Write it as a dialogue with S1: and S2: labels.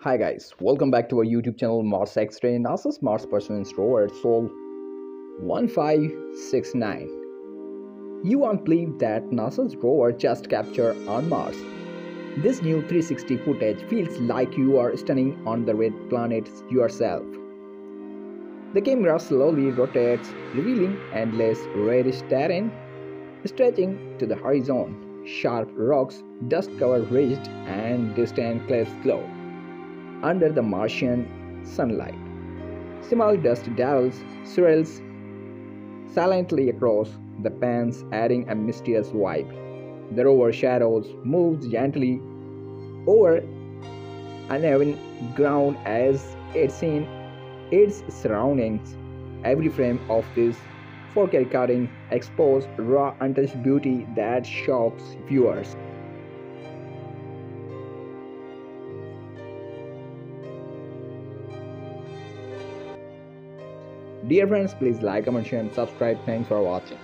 S1: Hi guys, welcome back to our YouTube channel Mars Xray NASA's Mars Perseverance rover Sol 1569. You won't believe that NASA's rover just captured on Mars. This new 360 footage feels like you are standing on the red planet yourself. The camera slowly rotates, revealing endless reddish terrain stretching to the horizon. Sharp rocks, dust-covered ridges, and distant cliffs glow under the Martian sunlight. Small dust devils swirls silently across the pans, adding a mysterious vibe. The rover shadows moves gently over uneven ground as it's in its surroundings. Every frame of this 4K recording exposes raw, untouched beauty that shocks viewers. Dear friends, please like, comment, share, and subscribe. Thanks for watching.